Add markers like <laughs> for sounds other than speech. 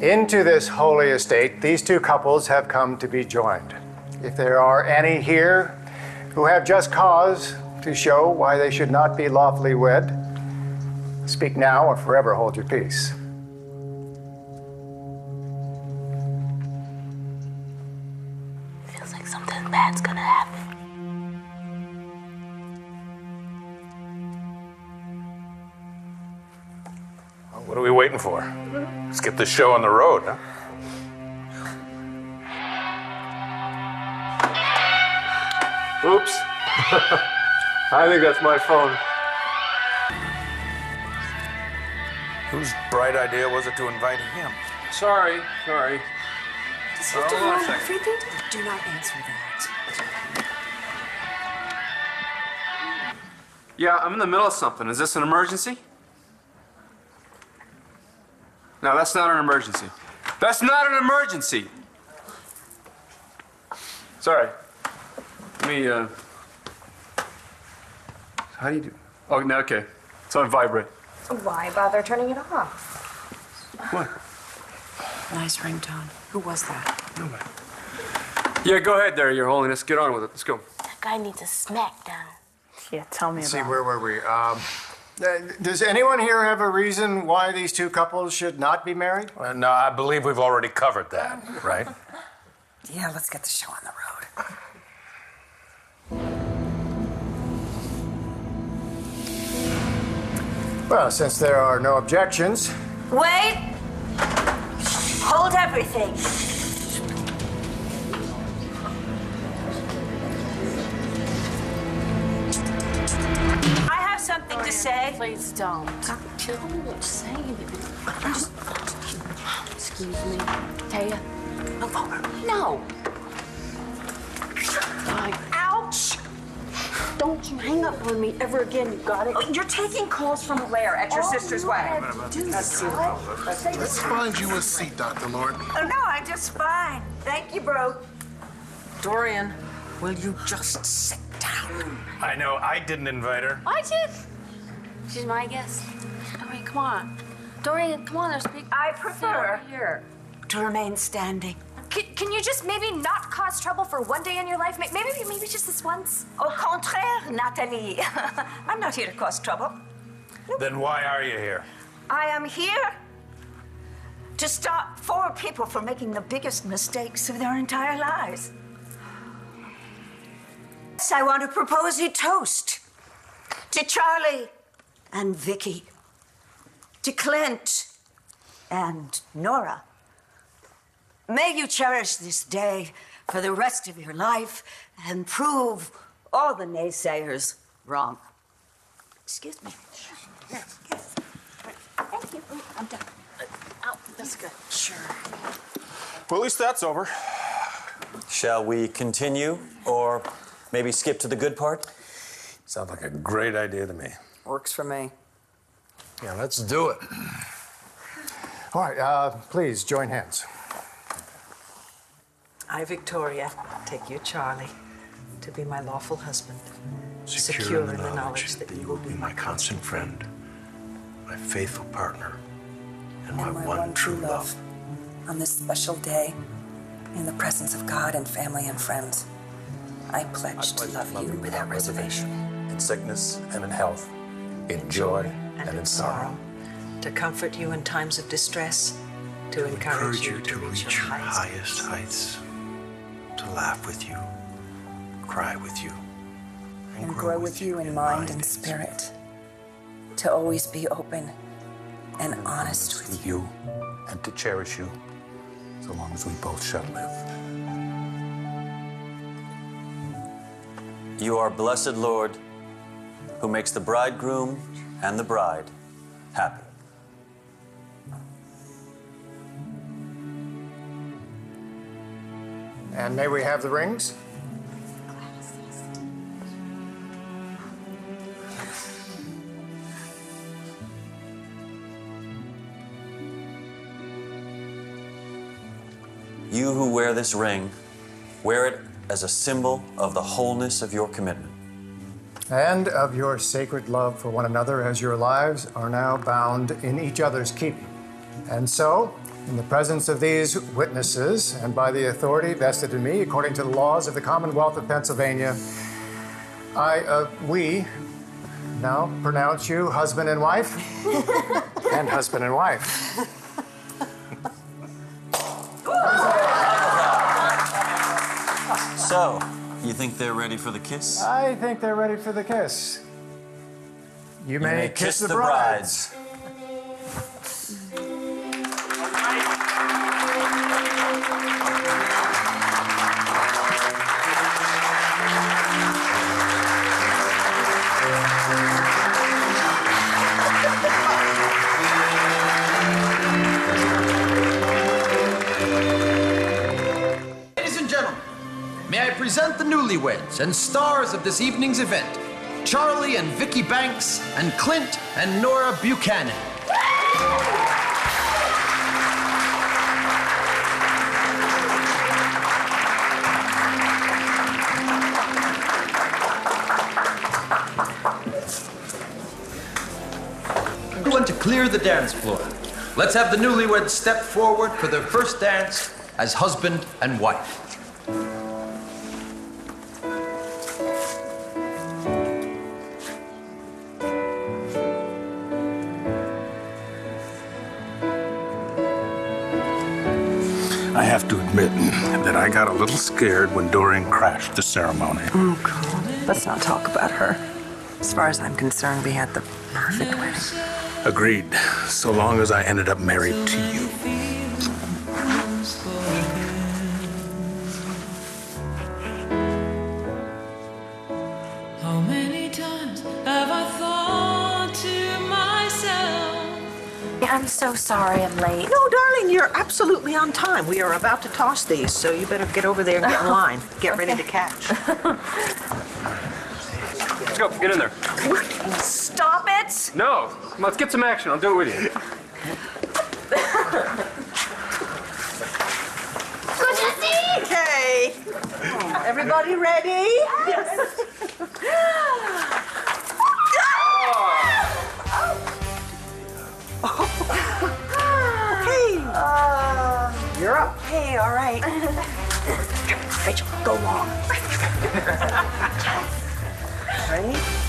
Into this holy estate, these two couples have come to be joined. If there are any here who have just cause to show why they should not be lawfully wed, speak now or forever hold your peace. Feels like something bad's gonna happen. What are we waiting for? Mm-hmm. Let's get this show on the road, huh? Oops. <laughs> I think that's my phone. Whose bright idea was it to invite him? Sorry, sorry. Does he have to Hold on a ruin second. everything? Do not answer that. Yeah, I'm in the middle of something. Is this an emergency? No, that's not an emergency. That's not an emergency. Sorry. Let me, uh. How do you do? Oh, no, okay. It's on vibrate. Why bother turning it off? What? Nice ringtone. Who was that? Nobody. Yeah, go ahead there, Your Holiness. Get on with it. Let's go. That guy needs a smackdown. Yeah, tell me See, about where were we? Um, does anyone here have a reason why these two couples should not be married? Uh, no, I believe we've already covered that, right? <laughs> Yeah, let's get the show on the road. Well, since there are no objections, Wait! Hold everything. I have something to oh, say. Please don't. Tell me what to say. Just, excuse me. Taya. Move over. No. Like, ouch! Don't you hang up on me ever again, you got it? Oh, you're taking calls from where? At your oh, sister's wedding? Let's find you a seat, Dr. Lord. Oh, no, I'm just fine. Thank you, bro. Dorian, will you just sit down? I know, I didn't invite her. I did. She's my guest. I mean, come on. Dorian, come on, there's big. I prefer over here. to remain standing. Can, can you just maybe not cause trouble for one day in your life? Maybe, maybe just this once? Au contraire, Natalie. <laughs> I'm not here to cause trouble. Then why are you here? I am here to stop four people from making the biggest mistakes of their entire lives. So I want to propose a toast to Charlie and Viki, to Clint and Nora. May you cherish this day for the rest of your life and prove all the naysayers wrong. Excuse me. Yes, yes. Thank you. I'm done. Oh, that's good. Sure. Well, at least that's over. Shall we continue or maybe skip to the good part? Sounds like a great idea to me. Works for me. Yeah, let's do it. all right, uh, please join hands. I, Victoria, take you, Charlie, to be my lawful husband. secure, in the knowledge that you will be my constant friend, my faithful partner, and my, one, true love. On this special day, in the presence of God and family and friends, I pledge to love you without reservation, In sickness and in health, in joy and in sorrow. to comfort you in times of distress, to Encourage you to reach your highest heights, to laugh with you, cry with you, and, and grow with you in mind and spirit, to always be open and honest with with you and to cherish you so long as we both shall live. You are blessed Lord, who makes the bridegroom and the bride happy. And may we have the rings? You who wear this ring, wear it as a symbol of the wholeness of your commitment. And of your sacred love for one another as your lives are now bound in each other's keeping. And so, In the presence of these witnesses and by the authority vested in me according to the laws of the Commonwealth of Pennsylvania, I, uh, we now pronounce you husband and wife <laughs> and husband and wife. So, you think they're ready for the kiss? I think they're ready for the kiss. You may, may kiss, the, brides. Ladies newlyweds and stars of this evening's event, Charlie and Viki Banks and Clint and Nora Buchanan. Everyone to clear the dance floor. Let's have the newlyweds step forward for their first dance as husband and wife. I have to admit that I got a little scared when Dorian crashed the ceremony. Oh, God. Let's not talk about her. As far as I'm concerned, we had the perfect wedding. Agreed, so long as I ended up married to you. I'm so sorry I'm late. No, darling, you're absolutely on time. We are about to toss these, so you better get over there and get in oh, line. Get ready to catch. Let's go. Get in there. Stop it! No. Come on, let's get some action. I'll do it with you. Good to see Okay. Everybody ready? Yes. <laughs> Hey, all right. <laughs> Rachel, go long. <laughs> Ready?